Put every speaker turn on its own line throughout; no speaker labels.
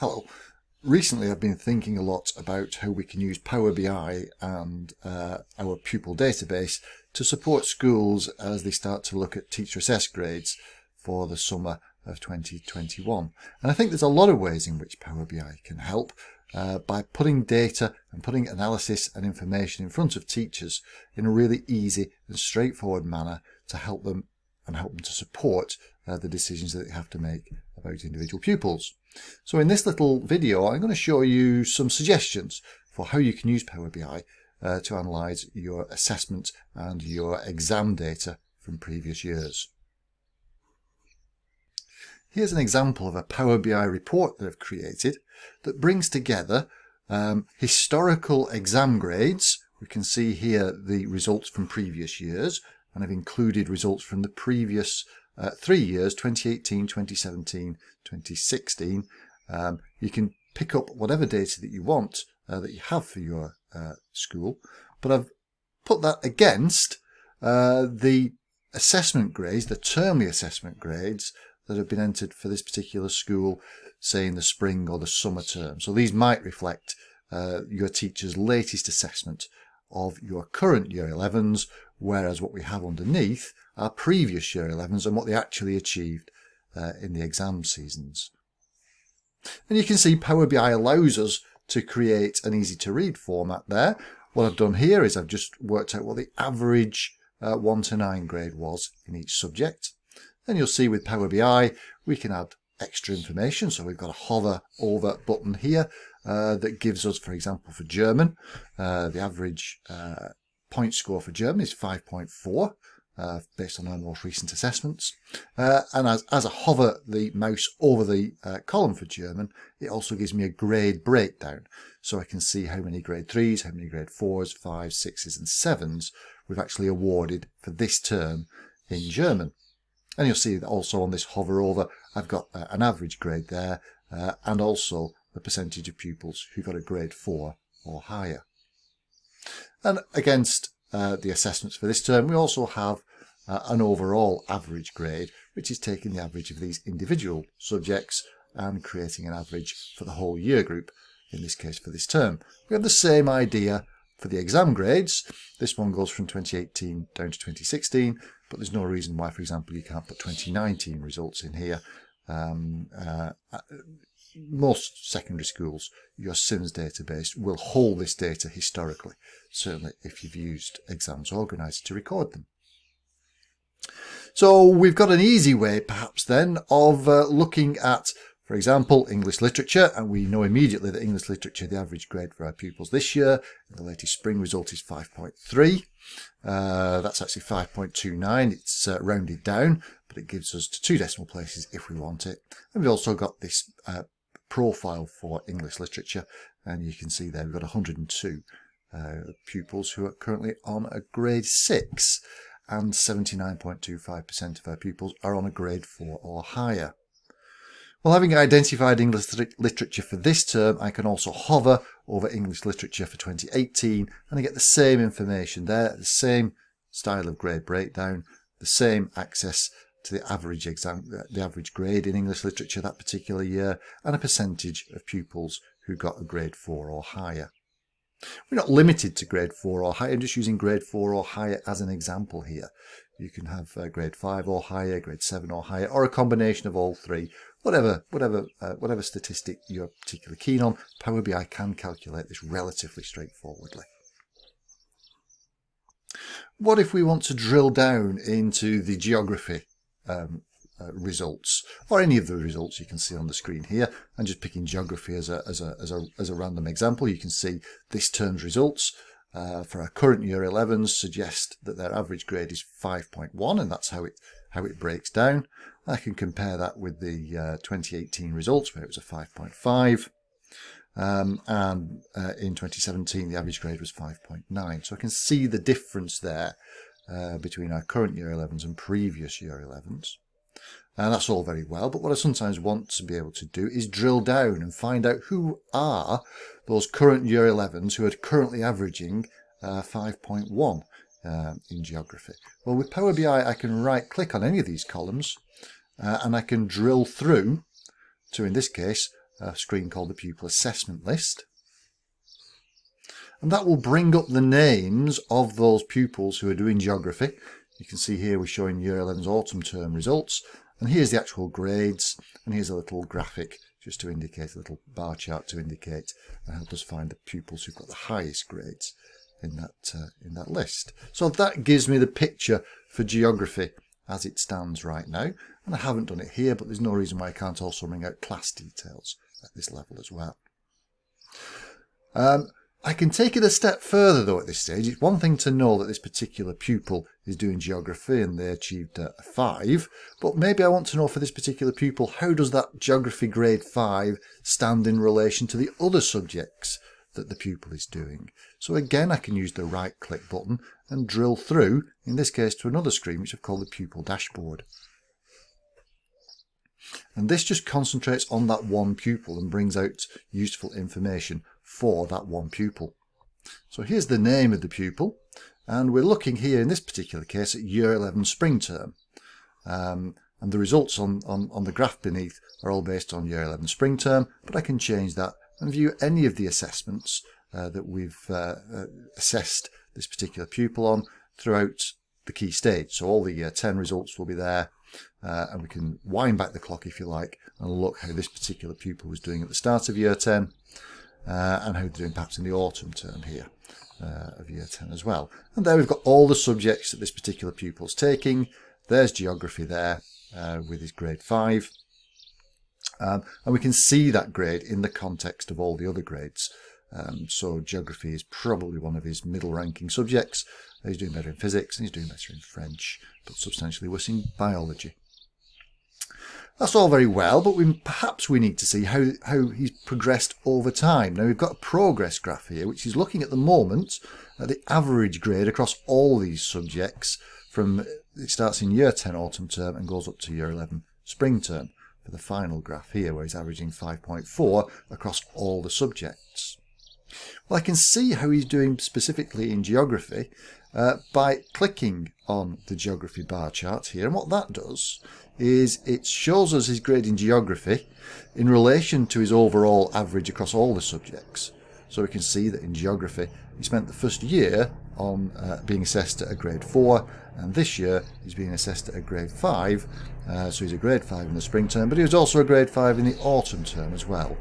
Hello. Recently I've been thinking a lot about how we can use Power BI and uh, our pupil database to support schools as they start to look at teacher assessed grades for the summer of 2021. And I think there's a lot of ways in which Power BI can help uh, by putting data and putting analysis and information in front of teachers in a really easy and straightforward manner to help them and help them to support uh, the decisions that they have to make about individual pupils. So in this little video, I'm going to show you some suggestions for how you can use Power BI uh, to analyse your assessment and your exam data from previous years. Here's an example of a Power BI report that I've created that brings together um, historical exam grades. We can see here the results from previous years and I've included results from the previous uh, three years, 2018, 2017, 2016. Um, you can pick up whatever data that you want uh, that you have for your uh, school, but I've put that against uh, the assessment grades, the termly assessment grades that have been entered for this particular school, say in the spring or the summer term. So these might reflect uh, your teacher's latest assessment of your current year 11s, whereas what we have underneath are previous year 11s and what they actually achieved uh, in the exam seasons. And you can see Power BI allows us to create an easy to read format there. What I've done here is I've just worked out what the average uh, 1 to 9 grade was in each subject. Then you'll see with Power BI we can add extra information. So we've got a hover over button here uh, that gives us, for example, for German, uh, the average uh, point score for German is 5.4. Uh, based on our most recent assessments. Uh, and as, as I hover the mouse over the uh, column for German, it also gives me a grade breakdown. So I can see how many grade 3s, how many grade 4s, 5s, 6s and 7s we've actually awarded for this term in German. And you'll see that also on this hover over, I've got uh, an average grade there uh, and also the percentage of pupils who got a grade 4 or higher. And against uh, the assessments for this term, we also have uh, an overall average grade, which is taking the average of these individual subjects and creating an average for the whole year group, in this case for this term. We have the same idea for the exam grades. This one goes from 2018 down to 2016, but there's no reason why, for example, you can't put 2019 results in here. Um, uh, most secondary schools, your SIMS database will hold this data historically, certainly if you've used Exams Organizer to record them. So we've got an easy way, perhaps then, of uh, looking at, for example, English literature, and we know immediately that English literature, the average grade for our pupils this year, the latest spring result is 5.3. Uh, that's actually 5.29. It's uh, rounded down, but it gives us to two decimal places if we want it. And we've also got this uh, profile for English literature, and you can see there we've got 102 uh, pupils who are currently on a grade 6 and 79.25% of our pupils are on a grade 4 or higher. Well, having identified English literature for this term, I can also hover over English literature for 2018 and I get the same information there, the same style of grade breakdown, the same access to the average exam, the average grade in English literature that particular year, and a percentage of pupils who got a grade 4 or higher. We're not limited to grade 4 or higher, I'm just using grade 4 or higher as an example here. You can have uh, grade 5 or higher, grade 7 or higher, or a combination of all three. Whatever, whatever, uh, whatever statistic you're particularly keen on, Power BI can calculate this relatively straightforwardly. What if we want to drill down into the geography um, uh, results or any of the results you can see on the screen here. And just picking geography as a, as a, as a, as a random example. You can see this term's results uh, for our current year 11s suggest that their average grade is 5.1 and that's how it how it breaks down. I can compare that with the uh, 2018 results where it was a 5.5 um, and uh, in 2017 the average grade was 5.9 so I can see the difference there uh, between our current year 11s and previous year 11s and that's all very well, but what I sometimes want to be able to do is drill down and find out who are those current year 11s who are currently averaging uh, 5.1 uh, in geography. Well, with Power BI, I can right click on any of these columns uh, and I can drill through to, in this case, a screen called the Pupil Assessment List. And that will bring up the names of those pupils who are doing geography. You can see here we're showing Year 11's autumn term results. And here's the actual grades. And here's a little graphic just to indicate, a little bar chart to indicate and help us find the pupils who've got the highest grades in that, uh, in that list. So that gives me the picture for geography as it stands right now. And I haven't done it here, but there's no reason why I can't also bring out class details at this level as well. Um, I can take it a step further though at this stage. It's one thing to know that this particular pupil is doing geography and they achieved a 5, but maybe I want to know for this particular pupil, how does that geography grade 5 stand in relation to the other subjects that the pupil is doing? So again, I can use the right click button and drill through, in this case to another screen which I've called the pupil dashboard. And this just concentrates on that one pupil and brings out useful information for that one pupil. So here's the name of the pupil, and we're looking here in this particular case at Year 11 spring term. Um, and the results on, on, on the graph beneath are all based on Year 11 spring term, but I can change that and view any of the assessments uh, that we've uh, uh, assessed this particular pupil on throughout the key stage. So all the Year 10 results will be there, uh, and we can wind back the clock if you like and look how this particular pupil was doing at the start of Year 10 uh, and how they're doing perhaps in the autumn term here uh, of year 10 as well. And there we've got all the subjects that this particular pupil's taking. There's geography there uh, with his grade 5. Um, and we can see that grade in the context of all the other grades. Um, so geography is probably one of his middle ranking subjects. He's doing better in physics and he's doing better in French, but substantially worse in biology. That's all very well, but we, perhaps we need to see how, how he's progressed over time. Now we've got a progress graph here, which is looking at the moment at the average grade across all these subjects from, it starts in year 10 autumn term and goes up to year 11 spring term for the final graph here, where he's averaging 5.4 across all the subjects. Well, I can see how he's doing specifically in geography uh, by clicking on the geography bar chart here. And what that does is it shows us his grade in geography in relation to his overall average across all the subjects. So we can see that in geography, he spent the first year on uh, being assessed at a grade 4 and this year he's being assessed at a grade 5 uh, so he's a grade 5 in the spring term but he was also a grade 5 in the autumn term as well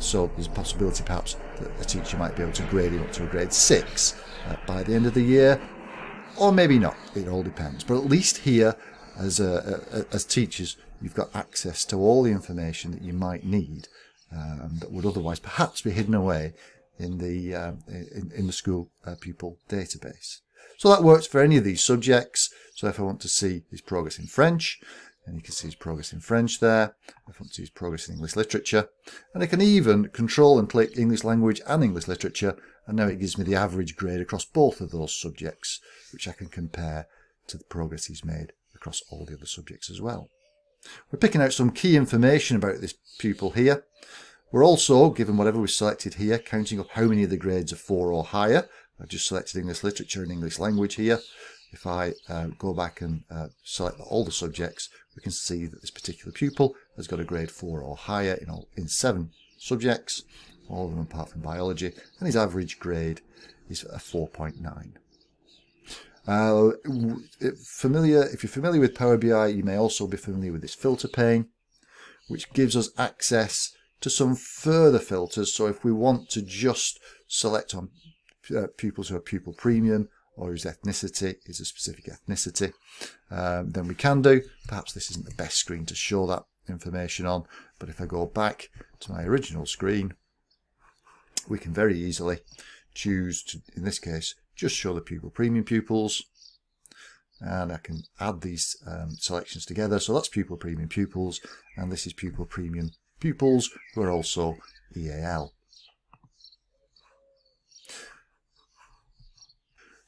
so there's a possibility perhaps that a teacher might be able to grade him up to a grade 6 uh, by the end of the year or maybe not it all depends but at least here as, a, a, as teachers, you've got access to all the information that you might need um, that would otherwise perhaps be hidden away in the uh, in, in, the school uh, pupil database. So that works for any of these subjects. So if I want to see his progress in French, and you can see his progress in French there. I want to his progress in English literature, and I can even control and click English language and English literature, and now it gives me the average grade across both of those subjects, which I can compare to the progress he's made across all the other subjects as well. We're picking out some key information about this pupil here. We're also, given whatever we've selected here, counting up how many of the grades are 4 or higher. I've just selected English literature and English language here. If I uh, go back and uh, select all the subjects, we can see that this particular pupil has got a grade 4 or higher in, all, in 7 subjects, all of them apart from biology, and his average grade is a 4.9. Uh, familiar, if you're familiar with Power BI, you may also be familiar with this filter pane, which gives us access to some further filters. So if we want to just select on uh, pupils who are pupil premium or whose ethnicity is a specific ethnicity, um, then we can do. Perhaps this isn't the best screen to show that information on, but if I go back to my original screen, we can very easily choose to, in this case, just show the pupil premium pupils and I can add these um, selections together. So that's pupil premium pupils and this is pupil premium pupils who are also EAL.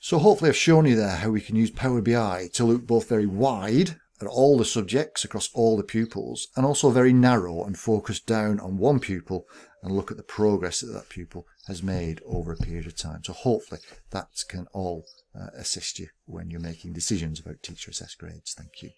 So hopefully I've shown you there how we can use Power BI to look both very wide at all the subjects across all the pupils and also very narrow and focus down on one pupil and look at the progress that that pupil has made over a period of time. So hopefully that can all uh, assist you when you're making decisions about teacher assessed grades. Thank you.